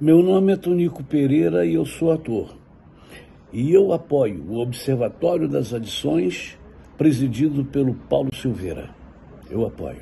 Meu nome é Tonico Pereira e eu sou ator. E eu apoio o Observatório das Adições, presidido pelo Paulo Silveira. Eu apoio.